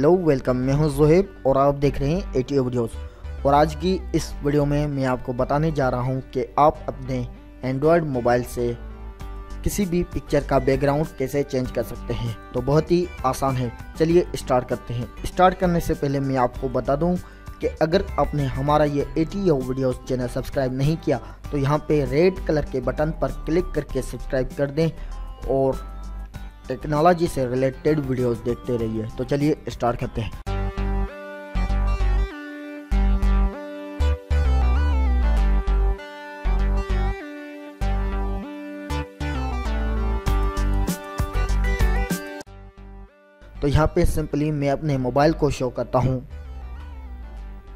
Hello, welcome. मैं हूँ जोहेब और आप देख रहे हैं एटीओ वीडियोस और आज की इस वीडियो में मैं आपको बताने जा रहा हूँ कि आप अपने एंड्रॉयड मोबाइल से किसी भी पिक्चर का बैकग्राउंड कैसे चेंज कर सकते हैं। तो बहुत ही आसान है। चलिए स्टार्ट करते हैं। स्टार्ट करने से पहले मैं आपको बता दूँ कि अगर आपने हमारा ये एटीओ वीडियोस चैनल सब्सक्राइब नहीं किया तो यहाँ पे रेड कलर के बटन पर क्लिक करके सब्सक्राइब कर दें और टेक्नोलॉजी से रिलेटेड वीडियोस देखते रहिए। तो चलिए स्टार्ट करते हैं। तो यहाँ पे सिंपली मैं अपने मोबाइल को शो करता हूँ।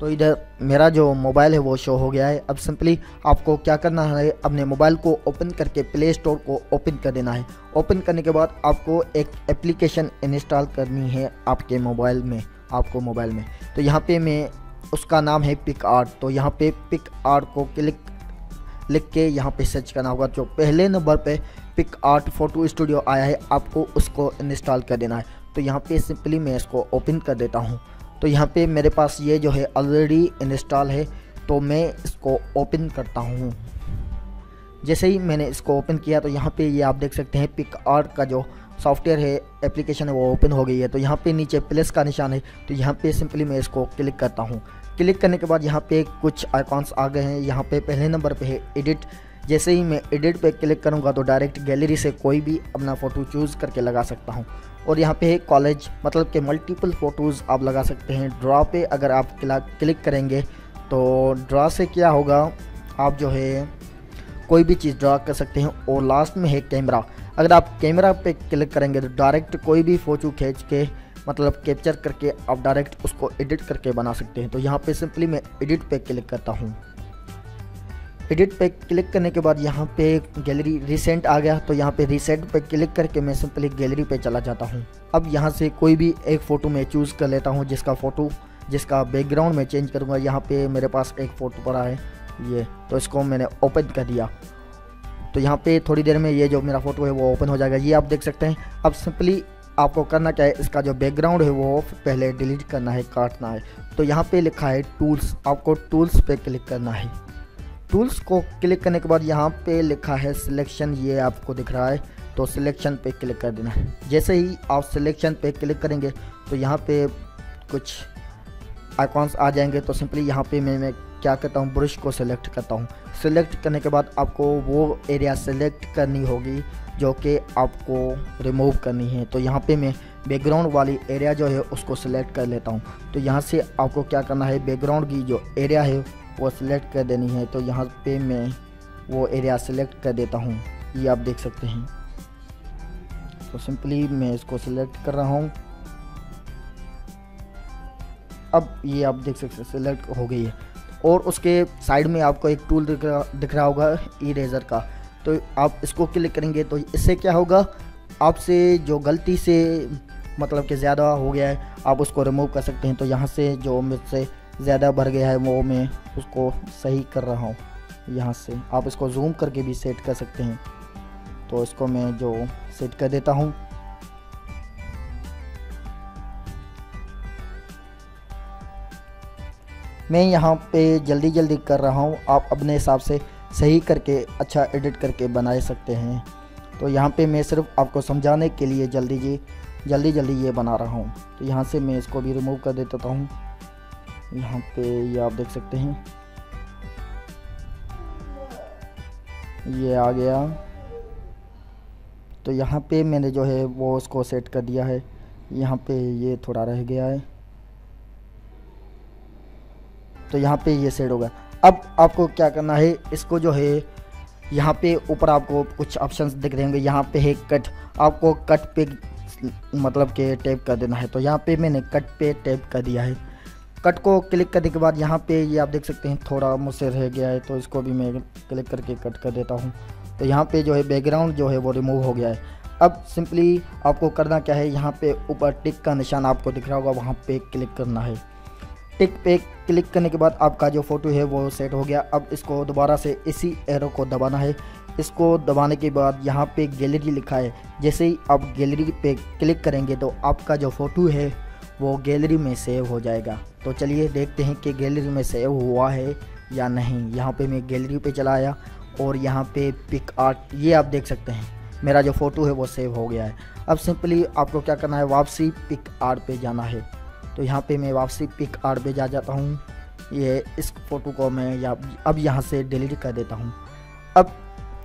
तो इधर मेरा जो मोबाइल है वो शो हो गया है। अब सिंपली आपको क्या करना है, अपने मोबाइल को ओपन करके प्ले स्टोर को ओपन कर देना है। ओपन करने के बाद आपको एक एप्लीकेशन इंस्टॉल करनी है आपके मोबाइल में, आपको मोबाइल में। तो यहाँ पे मैं उसका नाम है पिक आर्ट तो यहाँ पे पिक आर्ट को क्लिक लिख के यहाँ पे सर्च करना होगा। जो पहले नंबर पे पिक आर्ट फ़ोटो स्टूडियो आया है, आपको उसको इंस्टॉल कर देना है। तो यहाँ पे सिंपली मैं इसको ओपन कर देता हूँ। तो यहाँ पे मेरे पास ये जो है ऑलरेडी इंस्टॉल है तो मैं इसको ओपन करता हूँ। जैसे ही मैंने इसको ओपन किया तो यहाँ पे ये आप देख सकते हैं पिक आर्ट का जो सॉफ्टवेयर है एप्लीकेशन है, वो ओपन हो गई है। तो यहाँ पे नीचे प्लस का निशान है तो यहाँ पे सिंपली मैं इसको क्लिक करता हूँ। क्लिक करने के बाद यहाँ पे कुछ आइकॉन्स आ गए हैं। यहाँ पे पहले नंबर पे है एडिट जैसे ही मैं एडिट पे क्लिक करूँगा तो डायरेक्ट गैलरी से कोई भी अपना फ़ोटो चूज़ करके लगा सकता हूँ। और यहाँ पे है कॉलेज मतलब कि मल्टीपल फ़ोटोज़ आप लगा सकते हैं। ड्रा पे अगर आप क्लिक करेंगे तो ड्रा से क्या होगा? आप जो है, कोई भी चीज़ ड्रा कर सकते हैं और लास्ट में है कैमरा अगर आप कैमरा पे क्लिक करेंगे तो डायरेक्ट कोई भी फ़ोटो खींच के मतलब कैप्चर करके आप डायरेक्ट उसको एडिट करके बना सकते हैं। तो यहाँ पे सिंपली मैं एडिट पे क्लिक करता हूँ। एडिट पे क्लिक करने के बाद यहाँ पे गैलरी रिसेंट आ गया तो यहाँ पे रिसेंट पे क्लिक करके मैं सिंपली गैलरी पे चला जाता हूँ। अब यहाँ से कोई भी एक फ़ोटो मैं चूज़ कर लेता हूँ, जिसका फ़ोटो जिसका बैकग्राउंड मैं चेंज करूँगा, यहाँ पे मेरे पास एक फ़ोटो पड़ा है, ये तो इसको मैंने ओपन कर दिया। तो यहाँ पे थोड़ी देर में ये जो मेरा फ़ोटो है, वो ओपन हो जाएगा, ये आप देख सकते हैं। अब सिंपली आपको करना क्या है, इसका जो बैकग्राउंड है, वो पहले डिलीट करना है, काटना है। तो यहाँ पे लिखा है टूल्स आपको टूल्स पे क्लिक करना है। टूल्स को क्लिक करने के बाद यहाँ पे लिखा है सिलेक्शन ये आपको दिख रहा है। तो सिलेक्शन पे क्लिक कर देना है। जैसे ही आप सिलेक्शन पे क्लिक करेंगे तो यहाँ पे कुछ आइकॉन्स आ जाएँगे। तो सिंपली यहाँ पे मैं, मैं क्या करता हूँ ब्रश को सिलेक्ट करता हूँ। सिलेक्ट करने के बाद आपको वो एरिया सेलेक्ट करनी होगी जो कि आपको रिमूव करनी है। तो यहाँ पे मैं बैकग्राउंड वाली एरिया जो है उसको सिलेक्ट कर लेता हूँ। तो यहाँ से आपको क्या करना है बैकग्राउंड की जो एरिया है वो सिलेक्ट कर देनी है तो यहाँ पे मैं वो एरिया सिलेक्ट कर देता हूँ। ये आप देख सकते हैं। तो सिंपली मैं इसको सिलेक्ट कर रहा हूँ। अब ये आप देख सकते हैं सिलेक्ट हो गई है। और उसके साइड में आपको एक टूल दिख रहा दिख रहा होगा इरेज़र का। तो आप इसको क्लिक करेंगे तो इससे क्या होगा? आपसे जो गलती से मतलब कि ज़्यादा हो गया है, आप उसको रिमूव कर सकते हैं। तो यहाँ से जो मुझसे ज़्यादा भर गया है वो मैं उसको सही कर रहा हूँ यहाँ से। आप इसको जूम करके भी सेट कर सकते हैं। तो इसको मैं जो सेट कर देता हूँ। मैं यहाँ पे जल्दी जल्दी कर रहा हूँ। आप अपने हिसाब से सही करके अच्छा एडिट करके बना सकते हैं। तो यहाँ पे मैं सिर्फ़ आपको समझाने के लिए जल्दी जी जल्दी जल्दी ये बना रहा हूँ। तो यहाँ से मैं इसको भी रिमूव कर देता हूँ। यहाँ पे ये आप देख सकते हैं। ये आ गया। तो यहाँ पे मैंने जो है वो उसको सेट कर दिया है। यहाँ पे ये थोड़ा रह गया है। तो यहाँ पे ये सेट होगा अब आपको क्या करना है, इसको जो है यहाँ पे ऊपर आपको कुछ ऑप्शंस दिख रहे होंगे। यहाँ पे है कट आपको कट पे मतलब के टैप कर देना है। तो यहाँ पे मैंने कट पे टैप कर दिया है। कट को क्लिक करने के बाद यहाँ पे ये आप देख सकते हैं थोड़ा मुझसे रह गया है तो इसको भी मैं क्लिक करके कट कर देता हूँ। तो यहाँ पे जो है बैकग्राउंड जो है वो रिमूव हो गया है। अब सिंपली आपको करना क्या है, यहाँ पे ऊपर टिक का निशान आपको दिख रहा होगा, वहाँ पे क्लिक करना है। टिक पे क्लिक करने के बाद आपका जो फ़ोटो है वो सेट हो गया। अब इसको दोबारा से इसी एरो को दबाना है। इसको दबाने के बाद यहाँ पे गैलरी लिखा है। जैसे ही आप गैलरी पे क्लिक करेंगे तो आपका जो फ़ोटो है वो गैलरी में सेव हो जाएगा। तो चलिए देखते हैं कि गैलरी में सेव हुआ है या नहीं। यहाँ पे मैं गैलरी पे चला आया और यहाँ पे पिक आर्ट ये आप देख सकते हैं। मेरा जो फ़ोटो है वो सेव हो गया है। अब सिंपली आपको क्या करना है वापसी पिक आर्ट पे जाना है। तो यहाँ पे मैं वापसी पिक आर्ट पे जा जाता हूँ। ये इस फ़ोटो को मैं या, अब यहाँ से डिलीट कर देता हूँ। अब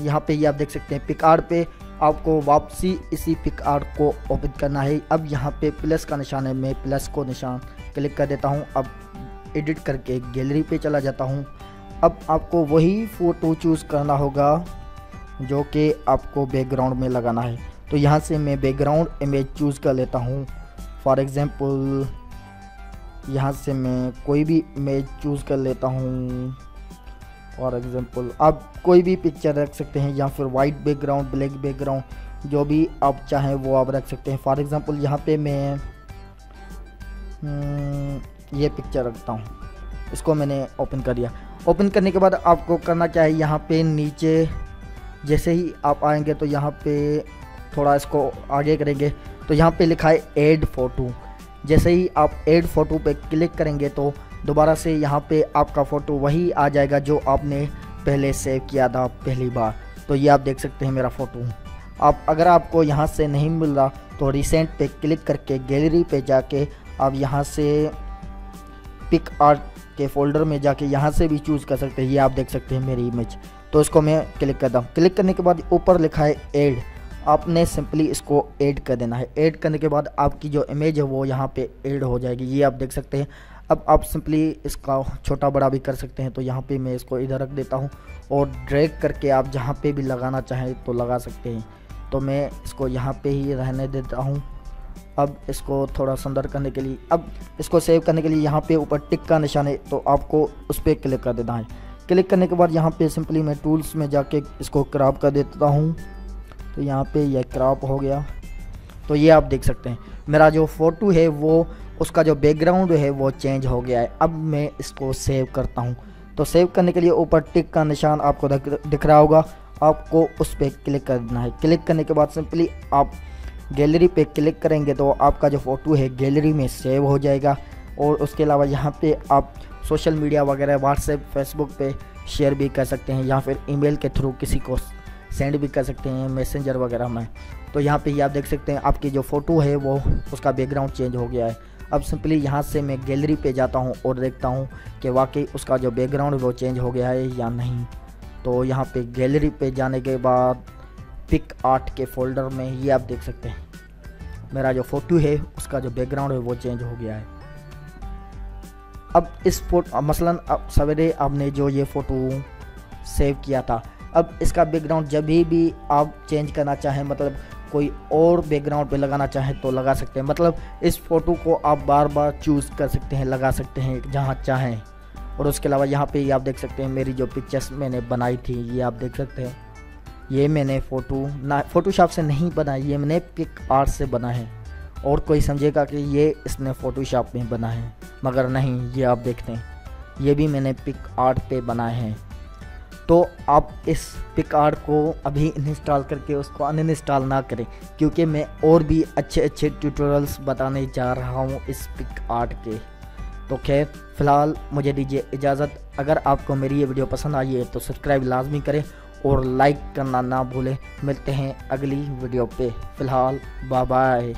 यहाँ पे ये आप देख सकते हैं पिक आर्ट पे आपको वापसी इसी पिक आर्ट को ओपन करना है। अब यहाँ पे प्लस का निशान है मैं प्लस को निशान क्लिक कर देता हूँ, अब एडिट करके गैलरी पे चला जाता हूँ। अब आपको वही फ़ोटो चूज़ करना होगा, जो कि आपको बैकग्राउंड में लगाना है। तो यहाँ से मैं बैकग्राउंड इमेज चूज़ कर लेता हूँ। फॉर एग्ज़ाम्पल यहाँ से मैं कोई भी इमेज चूज़ कर लेता हूँ। फॉर एग्ज़ाम्पल आप कोई भी पिक्चर रख सकते हैं, या फिर वाइट बैकग्राउंड ब्लैक बैकग्राउंड जो भी आप चाहें वो आप रख सकते हैं। फॉर एग्ज़ाम्पल यहाँ पे मैं ये पिक्चर रखता हूँ। इसको मैंने ओपन कर दिया। ओपन करने के बाद आपको करना क्या है, यहाँ पे नीचे जैसे ही आप आएँगे तो यहाँ पे थोड़ा इसको आगे करेंगे। तो यहाँ पे लिखा है ऐड फ़ोटो जैसे ही आप ऐड फ़ोटो पे क्लिक करेंगे तो दोबारा से यहाँ पे आपका फ़ोटो वही आ जाएगा जो आपने पहले सेव किया था पहली बार। तो ये आप देख सकते हैं मेरा फ़ोटो आप, अगर आपको यहाँ से नहीं मिल रहा तो रिसेंट पे क्लिक करके गैलरी पे जाके आप यहाँ से पिक आर्ट के फोल्डर में जाके यहाँ से भी चूज़ कर सकते हैं। ये आप देख सकते हैं मेरी इमेज तो इसको मैं क्लिक करता हूँ। क्लिक करने के बाद ऊपर लिखा है एड आपने सिंपली इसको ऐड कर देना है। ऐड करने के बाद आपकी जो इमेज है वो यहाँ पे ऐड हो जाएगी। ये आप देख सकते हैं। अब आप सिंपली इसका छोटा बड़ा भी कर सकते हैं। तो यहाँ पे मैं इसको इधर रख देता हूँ। और ड्रैग करके आप जहाँ पे भी लगाना चाहें तो लगा सकते हैं। तो मैं इसको यहाँ पे ही रहने देता हूँ। अब इसको थोड़ा सुंदर करने के लिए, अब इसको सेव करने के लिए यहाँ पे ऊपर टिक का निशान है तो आपको उस पर क्लिक कर देना है। क्लिक करने के बाद यहाँ पे सिंपली मैं टूल्स में जाके इसको क्रॉप कर देता हूँ। तो यहाँ पे यह क्रॉप हो गया। तो ये आप देख सकते हैं। मेरा जो फ़ोटो है, वो उसका जो बैकग्राउंड है, वो चेंज हो गया है। अब मैं इसको सेव करता हूँ। तो सेव करने के लिए ऊपर टिक का निशान आपको दिख रहा होगा। आपको उस पर क्लिक करना है। क्लिक करने के बाद सिंपली आप गैलरी पे क्लिक करेंगे तो आपका जो फ़ोटो है गैलरी में सेव हो जाएगा। और उसके अलावा यहाँ पे आप सोशल मीडिया वगैरह, व्हाट्सएप, फेसबुक पे शेयर भी कर सकते हैं या फिर ईमेल के थ्रू किसी को सेंड भी कर सकते हैं मैसेंजर वगैरह में। तो यहाँ पे आप देख सकते हैं आपकी जो फ़ोटो है वो, उसका बैकग्राउंड चेंज हो गया है। अब सिंपली यहाँ से मैं गैलरी पे जाता हूँ और देखता हूँ कि वाकई उसका जो बैकग्राउंड वो चेंज हो गया है या नहीं। तो यहाँ पे गैलरी पे जाने के बाद पिक आर्ट के फोल्डर में ये आप देख सकते हैं। मेरा जो फ़ोटो है, उसका जो बैकग्राउंड है, वो चेंज हो गया है। अब इस फ़ोटो मसलन, अब सवेरे आपने जो ये फ़ोटो सेव किया था, अब इसका बैकग्राउंड जब भी आप चेंज करना चाहें मतलब कोई और बैकग्राउंड पे लगाना चाहें तो लगा सकते हैं। मतलब इस फ़ोटो को आप बार बार चूज़ कर सकते हैं, लगा सकते हैं, जहाँ चाहें। और उसके अलावा यहाँ पे आप देख सकते हैं, मेरी जो पिक्चर्स मैंने बनाई थी, ये आप देख सकते हैं। ये मैंने फ़ोटो ना फ़ोटोशॉप से नहीं बनाई ये मैंने पिक आर्ट से बना है। और कोई समझेगा कि ये इसने फ़ोटोशॉप में बना है, मगर नहीं, ये आप देखते हैं। ये भी मैंने पिक आर्ट पे बनाए हैं। तो आप इस पिक आर्ट को अभी इंस्टॉल करके उसको अनइंस्टॉल ना करें, क्योंकि मैं और भी अच्छे अच्छे ट्यूटोरियल्स बताने जा रहा हूँ इस पिक आर्ट के। तो खैर, फ़िलहाल मुझे दीजिए इजाज़त। अगर आपको मेरी ये वीडियो पसंद आई है तो सब्सक्राइब लाजमी करें। और लाइक करना ना भूलें। मिलते हैं अगली वीडियो पे। फ़िलहाल बाय बाय